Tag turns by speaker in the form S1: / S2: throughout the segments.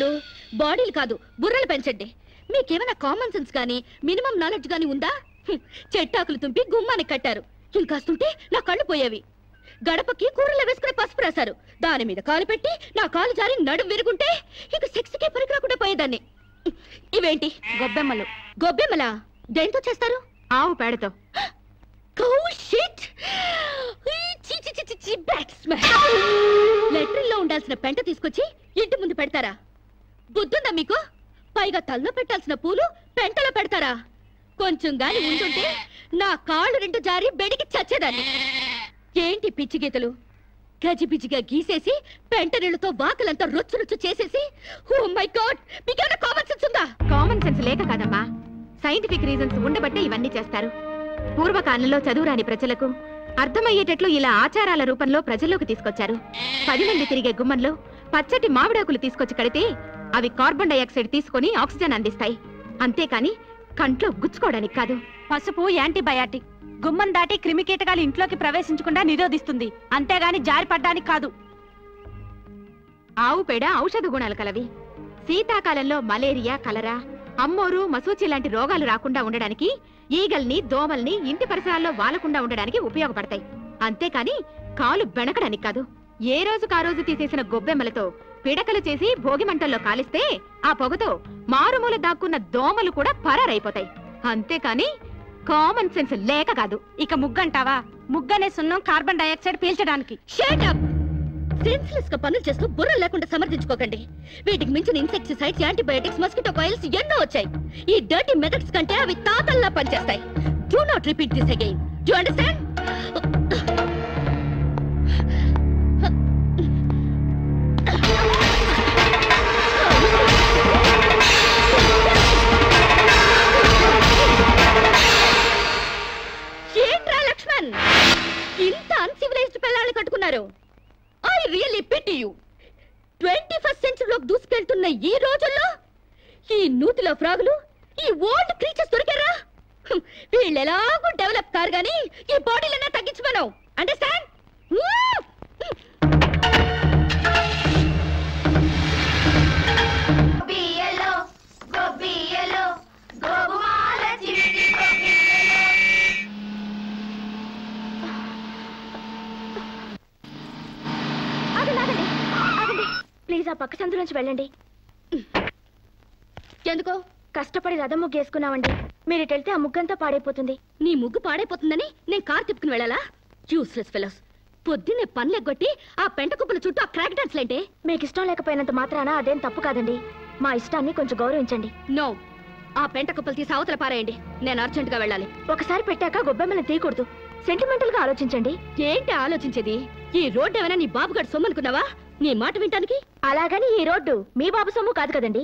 S1: సోదరులు బాడీలు కాదు బుర్రలు పెంచండి. మీకేమైనా కామన్ సెన్స్ కానీ మినిమం నాలెడ్జ్ కానీ ఉందా? చెట్టాకులు తుంపి గుమ్మానికి కట్టారు. ఇంకాస్తుంటే నా కళ్ళు పోయేవి. గడపకి కూరలు వేసుకునే పసుపు రాశారు. దాని మీద కాలు పెట్టి నా కాలు జారి నడుం విరుగుంటే ఇక సెక్స్కే పనికి రాకుండా పోయేదాన్ని. ఇవేంటి?
S2: గొబ్బెమ్మలు.
S1: గొబ్బెమ్మలా? దేంతో చేస్తారు?
S2: ఆవు పేడతో.
S1: లెట్రిన్లో ఉండాల్సిన పెంట తీసుకొచ్చి ఇంటి ముందు పెడతారా? బుద్ధుందా మీకు? పైగా తల్లో పెట్టాల్సిన పూలు పెంటలో పెడతారా? కొంచెం గాలి ఉంటుంటే నా కాళ్ళు రెండు జారి బెడికి చచ్చేదాన్ని. ఏంటి పిచ్చి గీతలు? గజిబిజిగా గీసేసి పెంట నీళ్ళతో వాకలంతా రొచ్చు రొచ్చు చేసేసి ఓ మై గాడ్ మీకేమైనా కామన్ సెన్స్ ఉందా?
S2: కామన్ సెన్స్ లేక కాదమ్మా. సైంటిఫిక్ రీజన్స్ ఉండబట్టే ఇవన్నీ చేస్తారు. పూర్వకాలంలో చదువురాని ప్రజలకు అర్థమయ్యేటట్లు ఇలా ఆచారాల రూపంలో ప్రజల్లోకి తీసుకొచ్చారు. పది మంది తిరిగే గుమ్మంలో పచ్చటి మామిడాకులు తీసుకొచ్చి కడితే అవి కార్బన్ డైఆక్సైడ్ తీసుకొని ఆక్సిజన్ అందిస్తాయి. అంతేకాని కంట్లో గుచ్చుకోవడానికి కాదు.
S3: పసుపు యాంటీబయాటిక్. గుమ్మం దాటి క్రిమి కీటకాలు ఇంట్లోకి ప్రవేశించకుండా నిరోధిస్తుంది. అంతేగాని జారి పడ్డానికి కాదు.
S2: ఆవు పేడ ఔషధ గుణాలు కలవి. శీతాకాలంలో మలేరియా కలరా అమ్మోరు మసూచి లాంటి రోగాలు రాకుండా ఉండడానికి ఈగల్ని దోమల్ని ఇంటి పరిసరాల్లో వాలకుండా ఉండడానికి ఉపయోగపడతాయి. అంతేకాని కాలు బెణకడానికి కాదు. ఏ రోజుకు ఆ రోజు తీసేసిన గొబ్బెమ్మలతో పిడకలు చేసి భోగి మంటల్లో కాలిస్తే ఆ పొగతో మారుమూల దాక్కున్న దోమలు కూడా పరారైపోతాయి. అంతేకాని కామన్ సెన్స్ లేక కాదు.
S3: ఇక ముగ్గంటావా? ముగ్గనే సున్నం కార్బన్ డైఆక్సైడ్ పీల్చడానికి.
S1: సెన్స్లెస్గా పనులు చేస్తూ బుర్ర లేకుండా సమర్థించుకోకండి. వీటికి మించిన ఇన్సెక్టిసైడ్స్ యాంటీబయాటిక్స్ మస్కిటో కాయిల్స్ ఎన్నో వచ్చాయి. ఈ డర్టీ మెథడ్స్ కంటే అవి తాతల్లా పనిచేస్తాయి. Do not repeat this again do understand నుంచి వెళ్ళండి. ఎందుకో? కష్టపడి రథం ముగ్గు వేసుకున్నామండి. మీరు ఇటు వెళ్తే ఆ ముగ్గంతా పాడైపోతుంది. నీ ముగ్గు పాడైపోతుందని నేను కార్ తిప్పుకుని వెళ్ళాలా? యూస్లెస్ ఫెలోస్ పొద్దున్నే పనులెగ్గొట్టి ఆ పెంట కుప్పల చుట్టూ ఆ క్రాక్ డాన్స్ లేంటే మీకు ఇష్టం లేకపోయినంత మాత్రాన అదేం తప్పు కాదండి. మా ఇష్టాన్ని కొంచెం గౌరవించండి. నో ఆ పెంట కుప్పలు తీసి అవతల పారేయండి. నేను అర్జెంట్గా వెళ్ళాలి. ఒకసారి పెట్టాక గొబ్బెమ్మని తీయకూడదు. సెంటిమెంటల్గా ఆలోచించండి. ఏంటి ఆలోచించేది? ఈ రోడ్డు ఏమైనా నీ బాబు గారు సొమ్ము అనుకున్నావా నీ మాట వింటానికి? అలాగని ఈ రోడ్డు మీ బాబు సొమ్ము కాదు కదండి.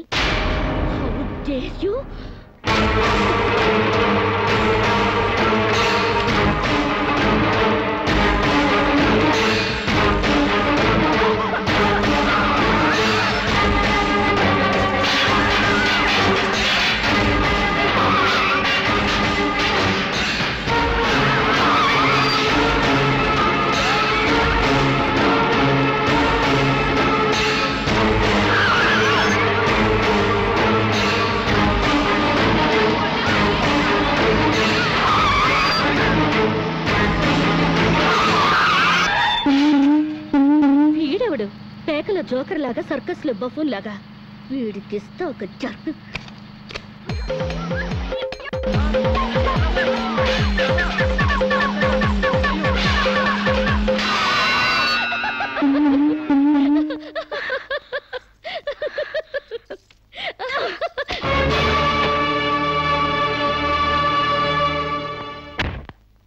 S1: జోకర్ లాగా సర్కస్లో బఫూన్ లాగా వీడికిస్తా ఒక జర్క్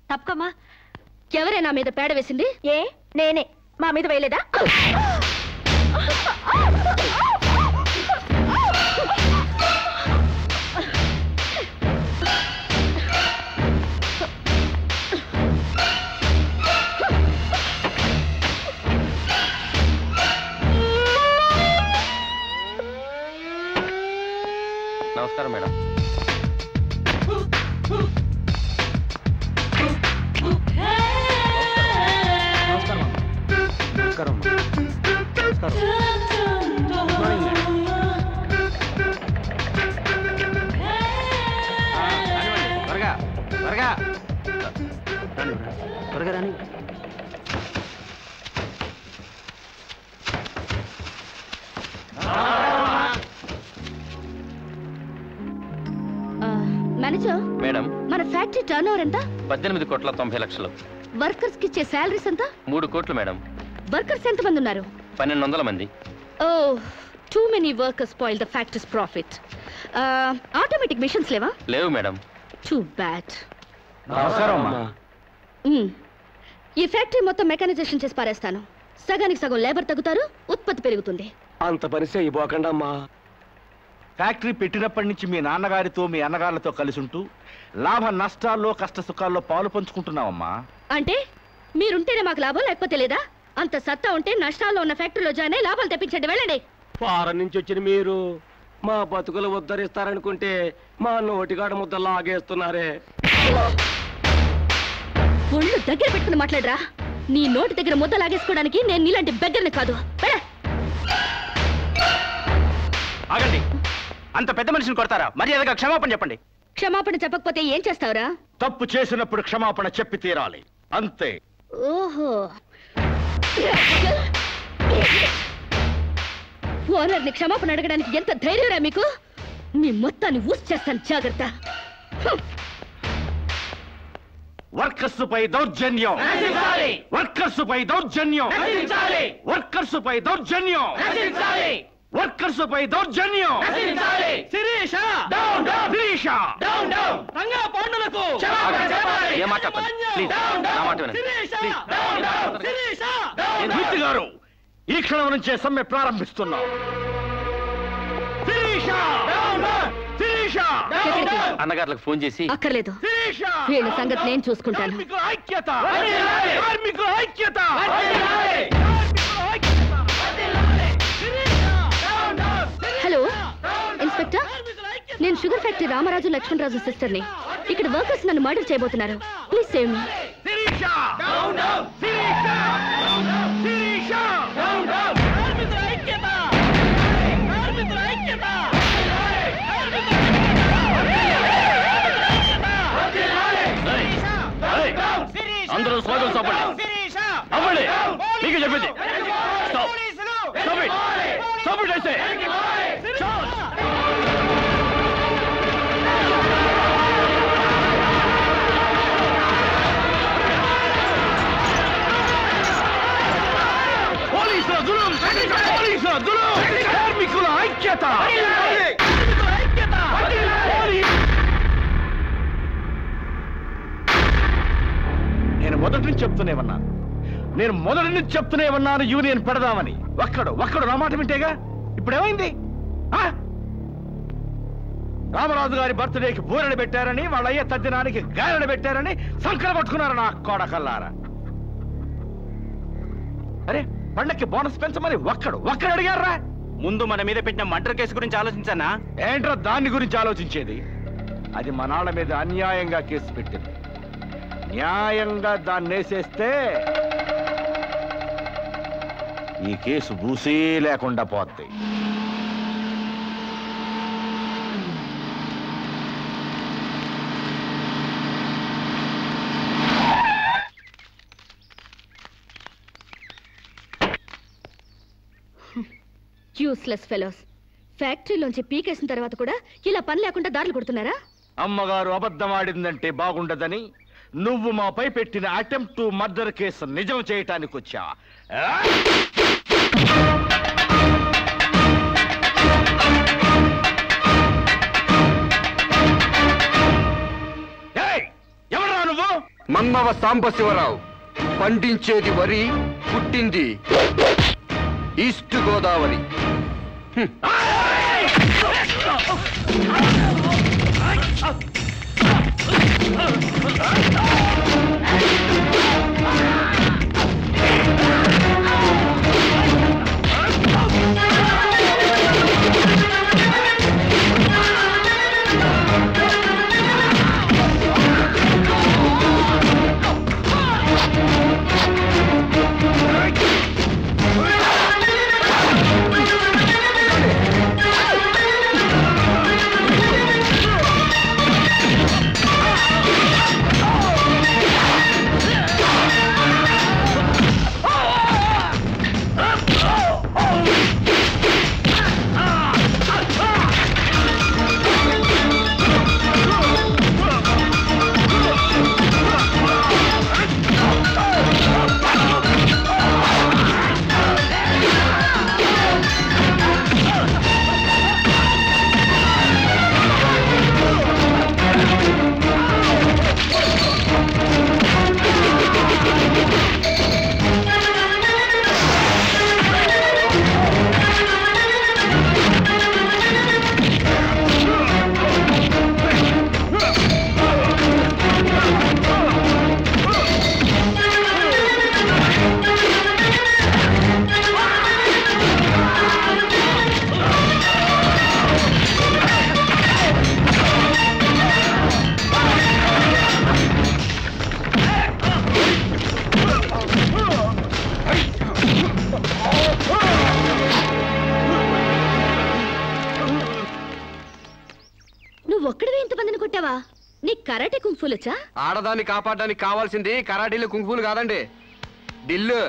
S3: తప్పకమ్మా.
S1: ఎవరే నా మీద పేడ వేసింది?
S3: ఏ నేనే. మా మీద వేయలేదా?
S4: నమస్కారం మేడం. నమస్కారం నమస్కారం త్వరగా త్వరగా. త్వరగా రాని.
S1: ఫ్యాక్టరీ టర్న్ ఓవర్ ఎంత?
S5: పద్దెనిమిది కోట్ల తొంభై లక్షలు.
S1: వర్కర్స్కి ఇచ్చే శాలరీస్ ఎంత?
S5: మూడు కోట్లు మేడం.
S1: వర్కర్స్ ఎంత మంది ఉన్నారు?
S5: పన్నెండు వందల మంది.
S1: ఓ too many workers spoil the factories profit automatic machines లేవా?
S5: లేవు మేడం.
S1: టూ బ్యాడ్
S4: నమస్కారం
S1: ఈ ఫ్యాక్టరీ మొత్తం మెకానైజేషన్ చేసి పారేస్తాను. సగానికి సగం లేబర్ తగ్గుతారు ఉత్పత్తి పెరుగుతుంది.
S4: అంత పని అమ్మా
S6: ఫ్యాక్టరీ పెట్టినప్పటి నుంచి మీ నాన్నగారితో మీ అన్నగారులతో కలిసి ఉంటూ లాభ నష్టాల్లో కష్ట సుఖాల్లో పాలు పంచుకుంటున్నావమ్మా.
S1: అంటే మీరుంటేనే మాకు లాభం లేకపోతే లేదా? అంత సత్తా ఉంటే నష్టాల్లో ఉన్న ఫ్యాక్టరీలో జాయిన్ అయ్యి లాభాలు తెప్పించండి వెళ్ళండి.
S4: ఫారం నుంచి వచ్చిన మీరు మా బతుకులు ఉద్ధరిస్తారనుకుంటే మా నోటిగాడ ముద్ద లాగేస్తున్నారే.
S1: ఒళ్ళు దగ్గర పెట్టుకుని మాట్లాడరా? నీ నోటి దగ్గర ముద్ద లాగేసుకోవడానికి నేను నీలాంటి బెగ్గర్ని కాదు.
S6: ఆగండి. అంత పెద్ద మనిషిని కొడతారా? మర్యాదగా క్షమాపణ చెప్పండి.
S1: క్షమాపణ చెప్పకపోతే ఏం చేస్తావురా?
S6: తప్పు చేసినప్పుడు క్షమాపణ చెప్పి తీరాలి. అంతే.
S1: ఓహో. ఓనర్ని క్షమాపణ అడగడానికి ఎంత ధైర్యరా మీకు? మీ మొత్తాన్ని ఊసి చేస్తాను జాగ్రత్త.
S6: వర్కర్స్ పై దౌర్జన్యం. వర్కర్స్ పై దౌర్జన్యం. వర్కర్స్ పై దౌర్జన్యం. వర్కర్స్ పై దౌర్జన్యం. శిరీష. శిరీష.
S5: ఏ మాట చెప్పండి. ప్లీజ్, నా మాట వినండి. ప్లీజ్.
S6: మూర్తి గారు ఈ క్షణం నుంచే సమ్మె ప్రారంభిస్తున్నాం. శిరీష. శిరీష.
S1: ఎక్కడికి?
S5: అన్నగారులకు ఫోన్ చేసి
S1: అక్కర్లేదు.
S6: శిరీష.
S1: వీళ్ళ సంగతి నేను చూసుకుంటాను.
S6: కార్మికుల ఐక్యత. కార్మికుల ఐక్యత.
S1: నేను షుగర్ ఫ్యాక్టరీ రామరాజు లక్ష్మణరాజు సిస్టర్ని. ఇక్కడ వర్కర్స్ నన్ను మర్డర్ చేయబోతున్నారు. Please save me.
S5: అందరూ స్లోగన్స్ అవ్వండి
S6: అవ్వండి మీకు చెప్పింది. నేను మొదటి నుంచి చెప్తూనే ఉన్నాను యూనియన్ పెడదామని. ఒక్కడు ఒక్కడు నా మాట వింటేగా? ఇప్పుడు ఏమైంది ఆ? రామరాజు గారి బర్త్డేకి బూరెలు పెట్టారని వాళ్ళ అయ్య తద్దినానికి గారెలు పెట్టారని సంకర పట్టుకున్నారు నా కోడకల్లారా. అరే పండక్కి బోనస్ పెంచమని ఒక్కడు ఒక్కడు అడిగారా?
S7: ముందు మన మీద పెట్టిన మర్డర్ కేసు గురించి ఆలోచించానా?
S6: ఏంట్రా దాన్ని గురించి ఆలోచించేది? అది మనాళ్ళ మీద అన్యాయంగా కేసు పెట్టింది. న్యాయంగా దాన్ని వేసేస్తే ఈ కేసు బూసీ లేకుండా పోద్ది.
S1: యూస్లెస్ ఫెలోస్ ఫ్యాక్టరీలోంచి పీకేసిన తర్వాత కూడా ఇలా పని లేకుండా దారులు కొడుతున్నారా?
S6: అమ్మగారు అబద్ధం ఆడిందంటే బాగుండదని నువ్వు మాపై పెట్టిన అటెంప్ట్ టు మర్డర్ కేసు నిజం చేయటానికి వచ్చా ఎవరా నువ్వు?
S8: మన్నవ సాంబశివరావు పండించేది వరి పుట్టింది ఈస్ట్ గోదావరి.
S6: ఆ?
S1: Hey! వచ్చా?
S8: ఆడదాన్ని కాపాడడానికి కావాల్సింది కరాటీలు కుంకుపులు కాదండి. దిల్లు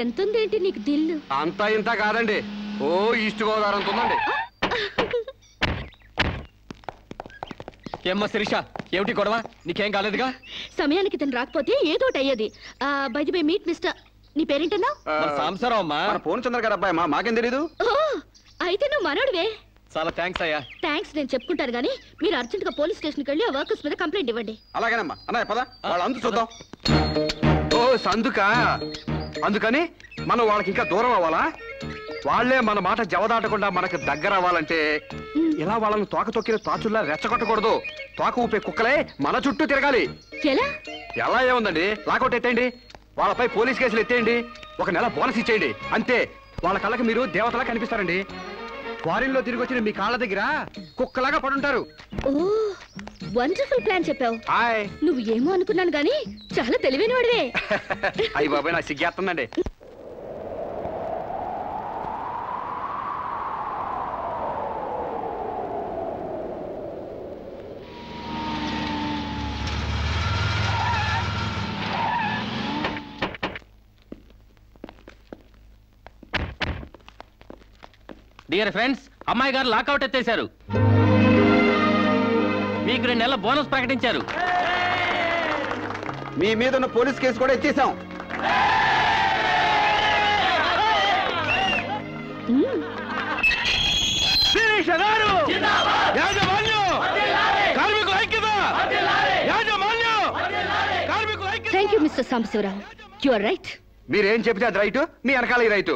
S1: ఎంతుందేంటి నీకు దిల్లు
S8: అంతా ఇంత కాదండి. ఓ ఈస్ట్ గోదావరి అంత ఉందండి.
S9: ఏమ్మా శిరీష ఏమిటి గొడవ? నీకేం కాలేదుగా?
S1: సమయానికి తను రాకపోతే ఏదో ఒకటి అయ్యేది. బై బై మీట్ మిస్టర్ నీ పేరేంటన్నావు?
S9: మన సాంసారం అమ్మా?
S8: మన ఫోన్ చంద్ర గారు అబ్బాయి మాకేం తెలీదు?
S1: అయితే నువ్వు మనోడివే.
S9: చాలా థ్యాంక్స్ అయ్యా.
S1: థ్యాంక్స్ నేను చెప్పుకుంటాను కానీ మీరు అర్జెంట్గా పోలీస్ స్టేషన్కి వెళ్ళి ఆ వర్కర్స్ మీద కంప్లైంట్ ఇవ్వండి.
S8: అలాగేనమ్మా. అన్నయ్య పద. వాళ్ళ అందు చూద్దాం. ఓ సందుకా. అందుకని మనం వాళ్ళకి ఇంకా దూరం అవ్వాలా? వాళ్ళే మన మాట జవదాటకుండా మనకు దగ్గర అవ్వాలంటే ఇలా వాళ్ళని తోక తొక్కిన తాచుల్లా రెచ్చగొట్టకూడదు? తోక ఊపే కుక్కలే మన చుట్టూ తిరగాలి.
S1: ఎలా?
S8: ఎలా ఏముందండి? లాకౌట్ ఎత్తేయండి. వాళ్ళపై పోలీస్ కేసులు ఎత్తేయండి. ఒక నెల బోనస్ ఇచ్చేయండి. అంతే. వాళ్ళ కళ్ళకి మీరు దేవతలా కనిపిస్తారండి. ఫారిన్లో తిరిగి వచ్చిన మీ కాళ్ళ దగ్గర కుక్కలాగా పడుంటారు.
S1: ఓ వండర్ఫుల్ ప్లాన్ చెప్పావు. నువ్వు ఏమో అనుకున్నాను కానీ చాలా తెలివైన వాడివే
S8: అయ్యి బాబాయ్ నాకు సిగ్గేస్తుందండి
S5: డియర్ ఫ్రెండ్స్ అమ్మాయి గారు లాకౌట్ ఎత్తేశారు. మీకు రెండు నెలల బోనస్ ప్రకటించారు.
S8: మీ మీద ఉన్న పోలీస్ కేసు కూడా ఎత్తేసాం
S1: thank you mister Sambasivarao you are right
S8: మీరేం చెప్తే అది రైట్? మీ వెనకాల రైతు